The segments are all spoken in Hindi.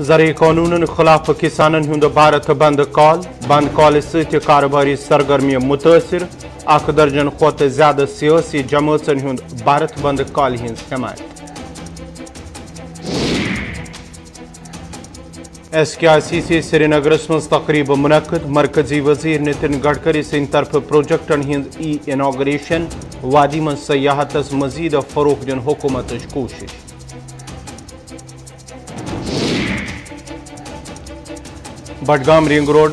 ज़रिए कानून खिलाफ किसान हंद भारत बंद कॉल बंद कॉल सरोबारी सरगर्मी मुतासर अख दर्जन खुत ज़्यादा सियासी जमातन हंद भारत बंद कॉल हज हमायत एस के आई सी सी श्रीनगरस मज तकरीब मुनद मरकजी वज़ीर नितिन गडकरी सिंद तरफ़ प्रोजेक्टन हज ई inauguration Vadimin seyahat mezîd ferokdên hikûmetê ji koşîr. Budgam ring road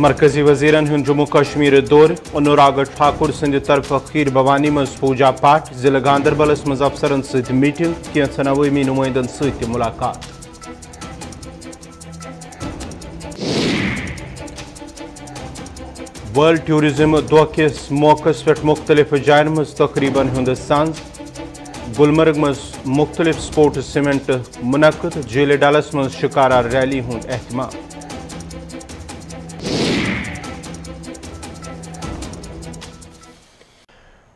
मरकजी वजीरन जम्मू कश्मीर दौर अनुराग ठाकुर सद तरफ़ खीर भवानी मज पूजा पाठ ज़िले गांदरबलस मज अफसरन सत मीटिंग कैंसन अवामी नुमाइंदन सत मुलाकात वर्ल्ड टूरिज़्म दह किस मौके पे मुख्तलिफ़ जायन मज तकरीबन हंद सांज गुलमर्ग मज मुख्तलिफ़ स्पोर्ट्स इवेंट मुनद जेल डालस मज शिकारा रैली हंद अहतमाम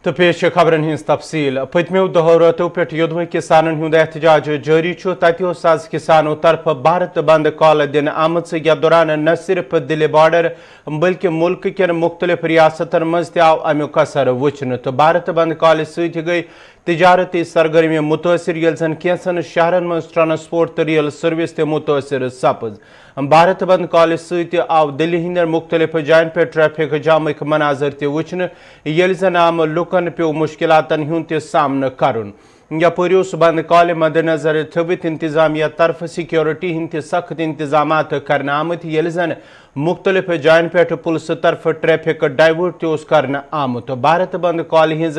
तो पेश खबरन हज तफसील पतमो दहो रतो पे योदव किसान हंद एहतजाज जारी तत किसानों तरफ़ भारत बंद कॉल दिन आमत यथ दौरान न सिर्फ़ दिल बॉर्डर बल्कि मुल्क कन मुख्तलिफ़ रियासतन मज तव अमुक असर वुचन तो भारत बंद कॉल सत गई तजारती सरगर्मी मुतासर ये कैंसन शहरन मज ट्रांसपोर्ट तो रेल सर्विस ते मुतासर सपज भारत बंद कॉल सत आव दिल्ली हंद मुख्तलिफ़ जान पे ट्रैफ़िक जाम मनाजर ते वुचन ये आम लुकन पे मुश्किल हूँ ते कर यपर बंद कॉल मदनजर थवित इंतजामिया तरफ़ सिक्योरिटी हंद सख्त इंतज़ाम कर आमत ये जन मुख्तलिफ़ जायन पे पुलिस तरफ़ ट्रैफ़िक डाइवर्ट तोस कर आमुत भारत बंद कॉल हज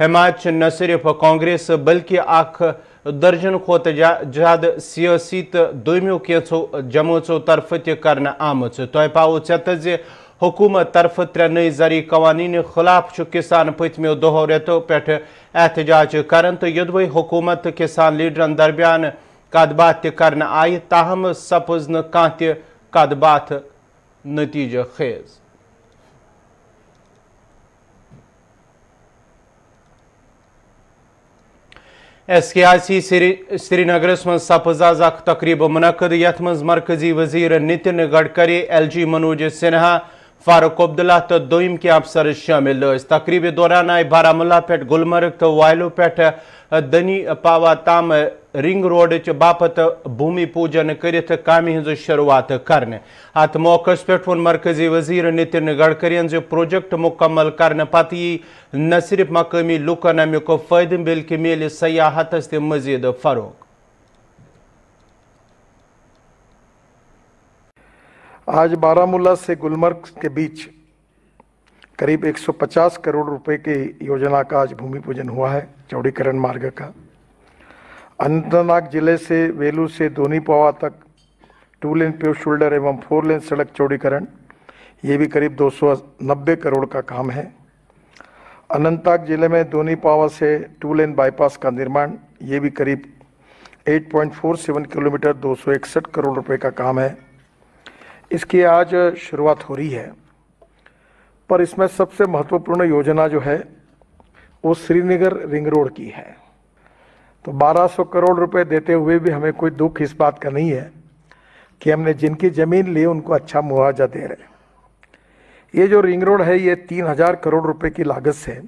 हमायत न सिर्फ़ कांग्रेस बल्कि अख दर्जन खोत ज़्यादा सियासी तो दोमो कैंसो जमाचो तरफ़ आमच तह पाओ जे हुकूमत तरफ़ त्रे नई जरी कवानीन खिलाफ किसान पतमो दहो रेतो पे एहतजाज कर तो योदवे हुकूमत किसान लीडरन दरमियान कद बात कर आई ताहम सपज न कद बात नतीज खेज एस के आई सी श्रीनगरस मज सपज आज तकरीब मुनद यथ मरकजी वज़ीर नितिन गडकरी एल जी मनोज सिन्हा फारूक अब्दुल्ला तो दोम के अफसर शामिल। तकरीब दौरान आय बारामुला पे गुलमर्ग तो वायलो पे दनी पावा ताम रिंग रोड बापत भूमि पूजन कर काम हज शुरुआत कर अत मौके पे वो मरकजी वज़ीर नितिन गडकरियन प्रोजेक्ट मुकम्मल कर यी न सिर्फ़ मकामी लुकन, अमुक फायद बल्कि मिल सयाहतस त मजीद फरोग आज बारामूला से गुलमर्ग के बीच करीब 150 करोड़ रुपए की योजना का आज भूमि पूजन हुआ है, चौड़ीकरण मार्ग का। अनंतनाग ज़िले से वेलू से दोनी पवा तक टू लेन पेव शोल्डर एवं फोर लेन सड़क चौड़ीकरण, ये भी करीब 290 करोड़ का काम है। अनंतनाग ज़िले में दोनी पावा से टू लेन बाईपास का निर्माण, ये भी करीब 8.47 किलोमीटर दो सौ इकसठ करोड़ रुपए का काम है। इसकी आज शुरुआत हो रही है। पर इसमें सबसे महत्वपूर्ण योजना जो है, वो श्रीनगर रिंग रोड की है। तो 1200 करोड़ रुपए देते हुए भी हमें कोई दुख इस बात का नहीं है कि हमने जिनकी ज़मीन ली, उनको अच्छा मुआवजा दे रहे ये जो रिंग रोड है, ये 3000 करोड़ रुपए की लागत से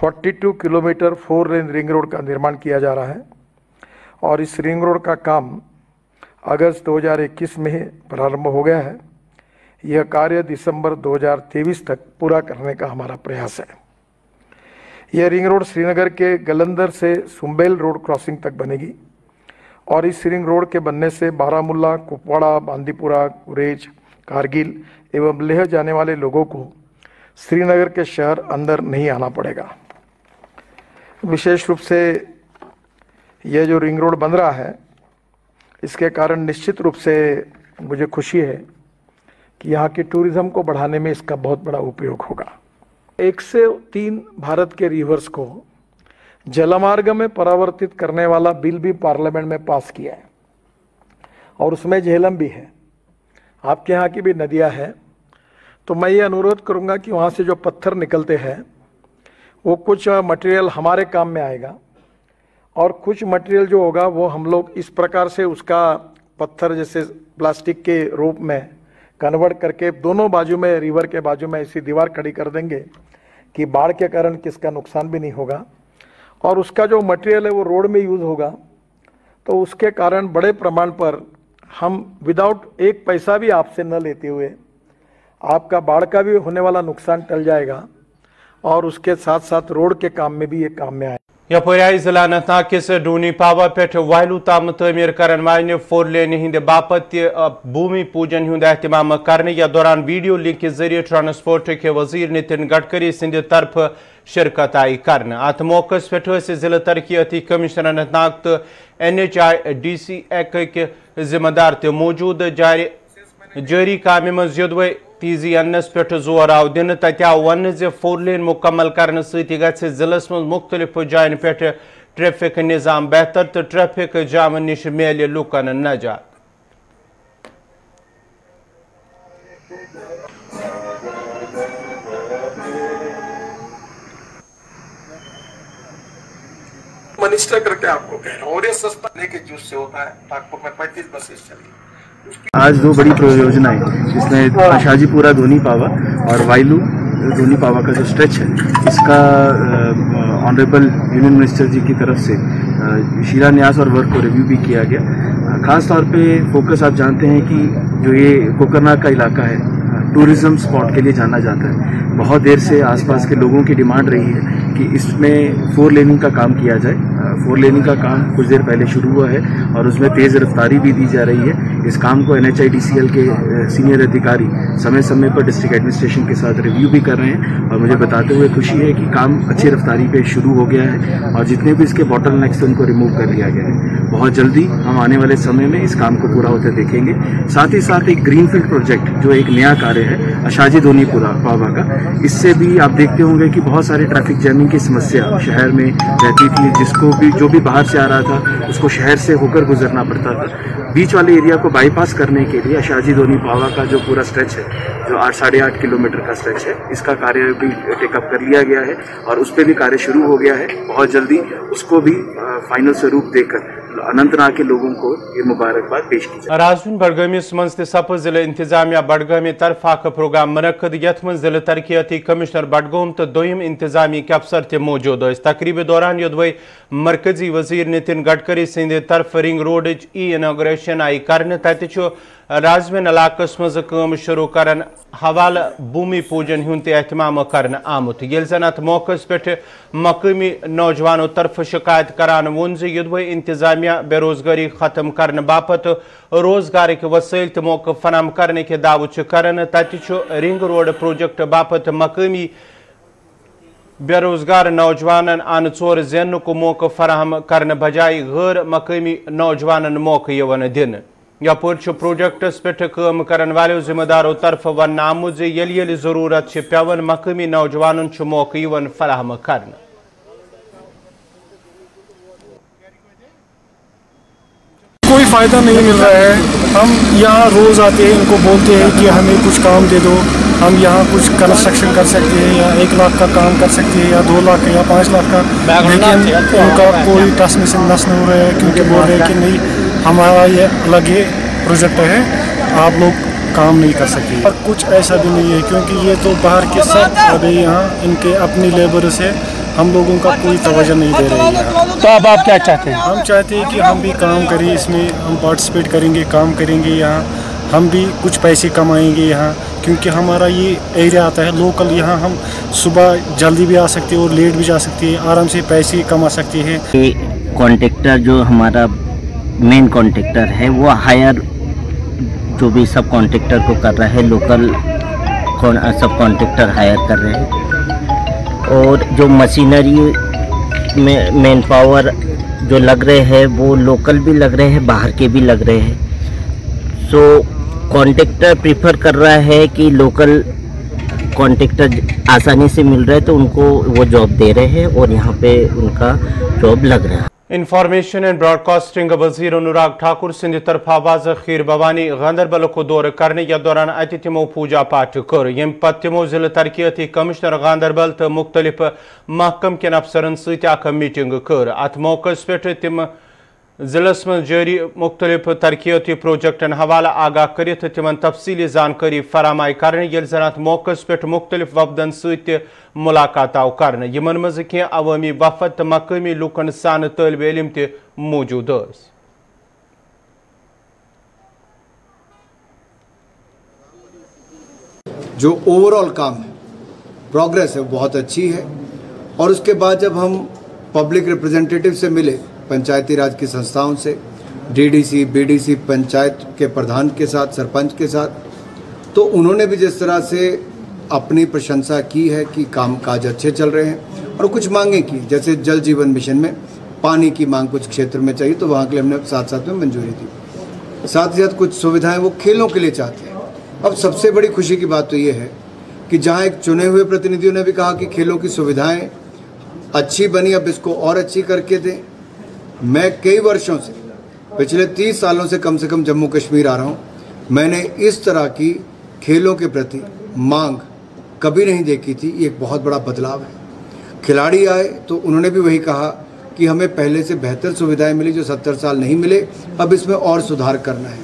42 kilometre four lane ring road का निर्माण किया जा रहा है। और इस रिंग रोड का काम अगस्त 2021 में प्रारंभ हो गया है। यह कार्य दिसंबर 2023 तक पूरा करने का हमारा प्रयास है। यह रिंग रोड श्रीनगर के गलंदर से सुम्बेल रोड क्रॉसिंग तक बनेगी और इस रिंग रोड के बनने से बारामुल्ला, कुपवाड़ा, बांदीपुरा गुरेज कारगिल एवं लेह जाने वाले लोगों को श्रीनगर के शहर अंदर नहीं आना पड़ेगा। विशेष रूप से यह जो रिंग रोड बन रहा है इसके कारण निश्चित रूप से मुझे खुशी है कि यहाँ के टूरिज़्म को बढ़ाने में इसका बहुत बड़ा उपयोग होगा। एक से तीन भारत के रिवर्स को जलमार्ग में परावर्तित करने वाला बिल भी पार्लियामेंट में पास किया है। और उसमें झेलम भी है। आपके यहाँ की भी नदियाँ हैं तो मैं ये अनुरोध करूँगा कि वहाँ से जो पत्थर निकलते हैं, वो कुछ मटेरियल हमारे काम में आएगा। और कुछ मटेरियल जो होगा, वो हम लोग इस प्रकार से उसका पत्थर जैसे प्लास्टिक के रूप में कन्वर्ट करके दोनों बाजू में रिवर के बाजू में ऐसी दीवार खड़ी कर देंगे कि बाढ़ के कारण किसका नुकसान भी नहीं होगा। और उसका जो मटेरियल है, वो रोड में यूज़ होगा। तो उसके कारण बड़े प्रमाण पर हम विदाउट एक पैसा भी आपसे न लेते हुए आपका बाढ़ का भी होने वाला नुकसान टल जाएगा और उसके साथ साथ रोड के काम में भी ये काम में आए यपरि जिला अनंतनाग किस डूनी पावा पे वायलू ताम तमीर कर फोर लेन हिंद बापत भूमि पूजन हूँ अहतमाम कर दौरान वीडियो लिंक के ज़रिए ट्रांसपोर्ट के वज़ीर नितिन गडकरी सिंध तरफ़ शिरकत आई कर अत मौके पे जिला तरक्याती कमिश्नर अनंतनाग तो N H I D C एक जिम्मेदार तौजूद जारी जारी काम मज योदवे तेज़ी अनस पे ज़ोर आव दिन तत आव वन फोर लेन मुकम्मल कर जिलस मज मुख्तलिफ़ जायन पे ट्रैफ़िक निज़ाम बेहतर तो ट्रैफ़िक जाम नश मेल लूकन नजात मनिस्टर करके आपको कह रहा हूँ, और ये सस्ता लेके जूस से होता है नागपुर में पैंतीस बसेस चली। आज दो बड़ी परियोजनाएँ जिसमें शाजीपुरा धोनी पावा और वाइलू धोनी पावा का जो स्ट्रेच है, इसका ऑनरेबल यूनियन मिनिस्टर जी की तरफ़ से शिलान्यास और वर्क को रिव्यू भी किया गया। खास तौर पे फोकस आप जानते हैं कि जो ये कोकरनाग का इलाका है टूरिज़्म स्पॉट के लिए जाना जाता है। बहुत देर से आसपास के लोगों की डिमांड रही है कि इसमें फोर लेनिंग का काम किया जाए। फोर लेनिंग का काम कुछ देर पहले शुरू हुआ है और उसमें तेज़ रफ्तारी भी दी जा रही है। इस काम को एन के सीनियर अधिकारी समय समय पर डिस्ट्रिक्ट एडमिनिस्ट्रेशन के साथ रिव्यू भी कर रहे हैं और मुझे बताते हुए खुशी है कि काम अच्छी रफ्तारी पे शुरू हो गया है और जितने भी इसके बॉटल नेक्स थे उनको रिमूव कर लिया गया है। बहुत जल्दी हम आने वाले समय में इस काम को पूरा होते देखेंगे। साथ ही साथ एक ग्रीनफील्ड प्रोजेक्ट जो एक नया कार्य है अशाजी धोनीपुरा पावा का, इससे भी आप देखते होंगे कि बहुत सारे ट्रैफ़िक जैमिंग की समस्या शहर में रहती थी, जिसको भी जो भी बाहर से आ रहा था, उसको शहर से होकर गुजरना पड़ता था। बीच वाले एरिया को बाईपास करने के लिए अशाजी धोनी पावा का जो पूरा स्ट्रेच है, जो आठ, साढ़े आठ किलोमीटर का स्ट्रेच है, इसका कार्य भी टेकअप कर लिया गया है और उस पर भी कार्य शुरू हो गया है। बहुत जल्दी उसको भी फाइनल स्वरूप देकर अनंतनाग के लोगों को ये मुबारकबाद पेश की राजन बडगमिस मज सप ज़िले इंतजामिया बडगमी तरफ़ प्रोग्राम मनकद ये मज ज़िले तरक्याती कमिश्नर बडगोम तो दोम इंतजामी के अफसर त मौजूद तकरीब दौरान योदवे मरकजी वज़ीर नितिन गडकरी सिंद तरफ़ रिंग रोड ई इनाग्रेशन आई कर तत राजमिन इलाकस मज शुरू कर हवाल भूमि पूजन हूँ तहतमाम कर आमुत। ये अत मौके पे मकामी नौजवानों तरफ़ शिकायत करान वोन जुदवे इंतजामिया बेरोजगारी खत्म कर बापत रोज़गार के वसाइल तो मौके फराम करने के दाव कर तत रिंग रोड प्रोजेक्ट बापत मकामी बेरोजगार नौजवान अन चोर जेन मौके फराहम कर बजाय गैर मकामी नौजवान मौके दिन। यपुर प्रोजेक्टस पे कम कर वालों जिम्मेदारों तरफ़ वन आमुत ये ज़रूरत पेवन मकामी नौजवान मौके फराहम कर कोई फ़ायदा नहीं मिल रहा है हम यहाँ रोज़ आते हैं इनको बोलते हैं कि हमें कुछ काम दे दो हम यहाँ कुछ कंस्ट्रक्शन कर सकते हैं या एक लाख का काम कर सकते हैं या दो लाख या पाँच लाख का लेकिन उनका कोई ट्रांसमिशन नस नहीं हो रहा है क्योंकि बोल रहे हैं कि नहीं हमारा ये अलग ही प्रोजेक्ट है आप लोग काम नहीं कर सके। पर कुछ ऐसा भी नहीं है क्योंकि ये तो बाहर के सब अभी यहाँ इनके अपनी लेबर से हम लोगों का कोई तवज्जो नहीं दे रही है। तो अब आप क्या चाहते हैं? हम चाहते हैं कि हम भी काम करें इसमें हम पार्टिसिपेट करेंगे काम करेंगे यहाँ। हम भी कुछ पैसे कमाएँगे यहाँ क्योंकि हमारा ये एरिया आता है लोकल यहाँ हम सुबह जल्दी भी आ सकते हैं और लेट भी जा सकते हैं आराम से पैसे कमा सकते हैं। कॉन्ट्रेक्टर जो हमारा मेन कॉन्ट्रेक्टर है, वो हायर जो भी सब कॉन्ट्रेक्टर को कर रहा है लोकल सब कॉन्ट्रेक्टर हायर कर रहे हैं। और जो मशीनरी में मैन पावर जो लग रहे हैं, वो लोकल भी लग रहे हैं, बाहर के भी लग रहे हैं। सो कॉन्ट्रेक्टर प्रीफर कर रहा है कि लोकल कॉन्ट्रेक्टर आसानी से मिल रहे हैं तो उनको वो जॉब दे रहे हैं और यहाँ पे उनका जॉब लग रहा है। इंफॉर्मेशन एंड ब्रॉडकास्टिंग वजीर अनुराग ठाकुर सिंध तरफ आवाज खीर भवानी गांधरबल को दौर करने या दौरान अत तमो पूजा पाठ कर यम पे तमो जिले तरक्याती कमिश्नर गांधरबल तो मुख्तलिफ महकम कन अफसरन सत मीटिंग कर अत मौके पे तम जिलस मं जारी मुख्तलिफ़ तरक्याती प्रोजेक्टन हवाला आगाह कर तिमन तफसीली जानकारी फराम कर जन अत पे मुख्तलिफ़ वफदन सत मुलाकात आव कर अवामी वफद तो मकामी लूकन सान तलब इलम त जो ओवरऑल काम है प्रोग्रेस है बहुत अच्छी है और उसके बाद जब हम पब्लिक रिप्रेजेंटेटिव से मिले पंचायती राज की संस्थाओं से, डीडीसी, बीडीसी पंचायत के प्रधान के साथ, सरपंच के साथ। तो उन्होंने भी जिस तरह से अपनी प्रशंसा की है कि काम काज अच्छे चल रहे हैं और कुछ मांगे की, जैसे जल जीवन मिशन में पानी की मांग कुछ क्षेत्र में चाहिए तो वहाँ के लिए हमने साथ साथ में मंजूरी दी। साथ ही साथ कुछ सुविधाएँ वो खेलों के लिए चाहते हैं। अब सबसे बड़ी खुशी की बात तो ये है कि जहाँ एक चुने हुए प्रतिनिधियों ने भी कहा कि खेलों की सुविधाएँ अच्छी बनी, अब इसको और अच्छी करके दें। मैं कई वर्षों से, पिछले तीस सालों से कम से कम जम्मू कश्मीर आ रहा हूँ, मैंने इस तरह की खेलों के प्रति मांग कभी नहीं देखी थी। ये एक बहुत बड़ा बदलाव है। खिलाड़ी आए तो उन्होंने भी वही कहा कि हमें पहले से बेहतर सुविधाएँ मिली जो सत्तर साल नहीं मिले, अब इसमें और सुधार करना है।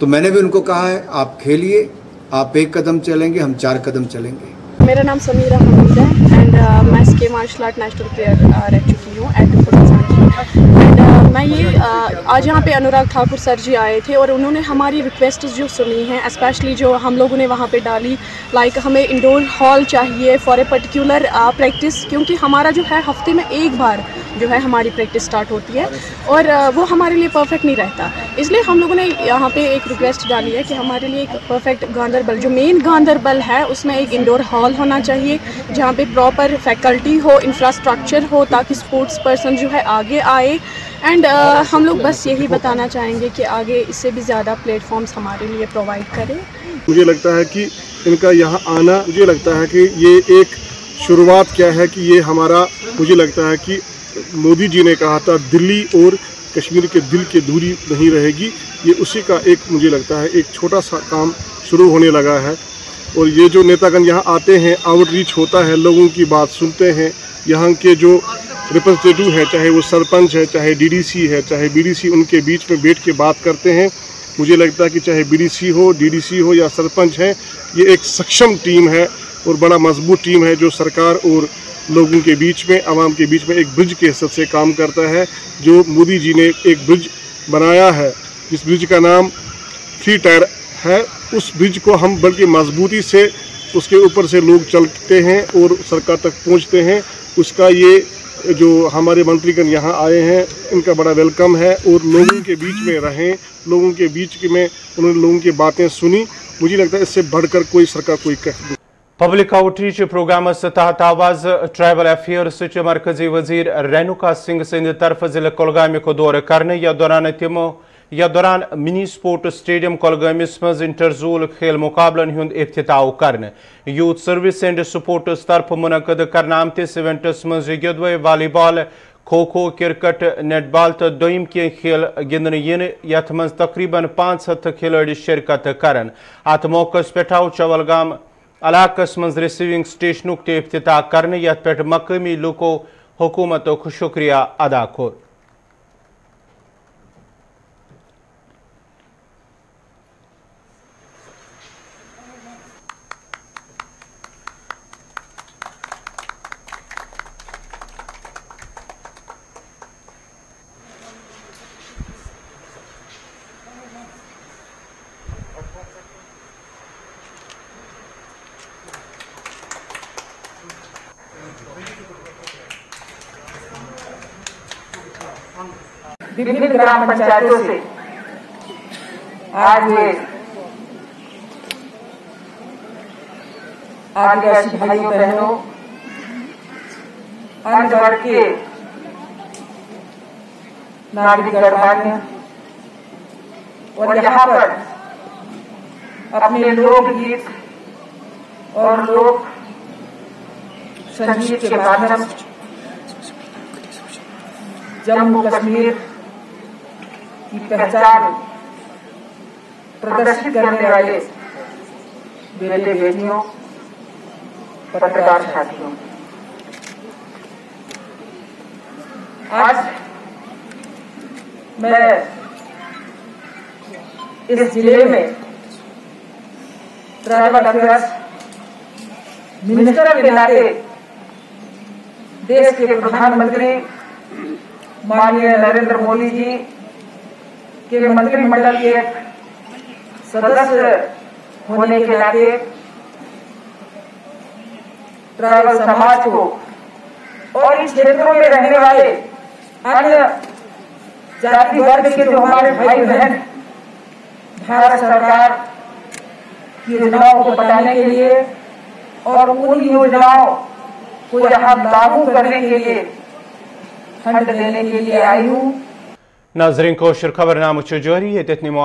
तो मैंने भी उनको कहा है, आप खेलिए, आप एक कदम चलेंगे, हम चार कदम चलेंगे। मेरा नाम समीरा हमीद है एंड uh, मैं इसके मार्शल आर्ट नेशनल प्लेयर रह चुकी हूँ एट एंड uh, मैं ये uh, आज यहाँ पे अनुराग ठाकुर सर जी आए थे और उन्होंने हमारी रिक्वेस्ट जो सुनी हैं स्पेशली जो हम लोगों ने वहाँ पे डाली लाइक हमें इंडोर हॉल चाहिए फॉर ए पर्टिकुलर प्रैक्टिस क्योंकि हमारा जो है हफ़्ते में एक बार जो है हमारी प्रैक्टिस स्टार्ट होती है। और वो हमारे लिए परफेक्ट नहीं रहता। इसलिए हम लोगों ने यहाँ पे एक रिक्वेस्ट डाली है कि हमारे लिए एक परफेक्ट गांधरबल जो मेन गांधरबल है उसमें एक इंडोर हॉल होना चाहिए जहाँ पे प्रॉपर फैकल्टी हो इंफ्रास्ट्रक्चर हो ताकि स्पोर्ट्स पर्सन जो है आगे आए। एंड uh, हम लोग बस यही बताना चाहेंगे कि आगे इससे भी ज़्यादा प्लेटफॉर्म्स हमारे लिए प्रोवाइड करें। मुझे लगता है कि इनका यहाँ आना मुझे लगता है कि ये एक शुरुआत क्या है कि ये हमारा मुझे लगता है कि मोदी जी ने कहा था, दिल्ली और कश्मीर के दिल की दूरी नहीं रहेगी। ये उसी का एक मुझे लगता है, एक छोटा सा काम शुरू होने लगा है। और ये जो नेतागण यहाँ आते हैं आउटरीच होता है, लोगों की बात सुनते हैं। यहाँ के जो रिप्रेजेंटेटिव है, चाहे वो सरपंच है, चाहे डीडीसी है, चाहे बीडीसी उनके बीच में बैठ के बात करते हैं। मुझे लगता है कि चाहे बीडीसी हो डीडीसी हो या सरपंच है, ये एक सक्षम टीम है और बड़ा मज़बूत टीम है जो सरकार और लोगों के बीच में, आवाम के बीच में एक ब्रिज के हिसाब से काम करता है, जो मोदी जी ने एक ब्रिज बनाया है, जिस ब्रिज का नाम थ्री टायर है। उस ब्रिज को हम बल्कि मजबूती से, उसके ऊपर से लोग चलते हैं और सरकार तक पहुँचते हैं। उसका ये जो हमारे मंत्रीगण यहाँ आए हैं इनका बड़ा वेलकम है और लोगों के बीच में रहें, लोगों के बीच में उन्होंने लोगों की बातें सुनी। मुझे लगता है इससे बढ़कर कोई सरकार कोई कर पब्लिक आउटरीच प्रोग्राम तहत आवाज़ ट्राइबल अफेयर्स मरकजी वज़ीर रेणुका सिंह सिंध तरफ़ ज़िले कुलगाम को दौर करने या दौरान तमो या दौरान मिनी स्पोर्ट स्टेडियम कुलगामिस मज इंटरजोल खेल मुकाबलन हुंद इफ्तिताह कर यूथ सर्विस एंड स्पोर्ट्स तरफ़ मुनद कर आमतिस इवेंटस मज गिदवे volleyball kho kho cricket netball तो दोम कह खेल इन यथ मज तकरीबन पाँच हथ खिलाड़ी शिरकत कर अत मौके पे आव चवलगाम इलाकस मज रिसीविंग स्टेशन इफ्तिताह कर ये मकामी लूको हुकूमत शुक्रिया अदा कोर। विभिन्न ग्राम पंचायतों से। आज ये आदिवासी भाइयों बहनों अन्य वर्ग के नागरिक गणमान्य और यहाँ पर अपने लोकगीत और लोक संगीत के माध्यम जम्मू कश्मीर की पहचान प्रदर्शित करने वाले बेटे बेटियों पत्रकार साथियों। आज मैं इस ज़िले में ट्राइबल अफेयर्स मिनिस्टर के नाते देश के प्रधानमंत्री माननीय नरेंद्र मोदी जी के मंत्रिमंडल के सदस्य होने के नाते ट्राइबल समाज को और इन क्षेत्रों में रहने वाले अन्य जाति वर्ग के जो हमारे भाई बहन भारत सरकार की योजनाओं को बताने के लिए और उन योजनाओं को यहाँ लागू करने के लिए फंड देने के लिए आई हूँ। नाजरीन कोशर खबर नाम जारी ये निमो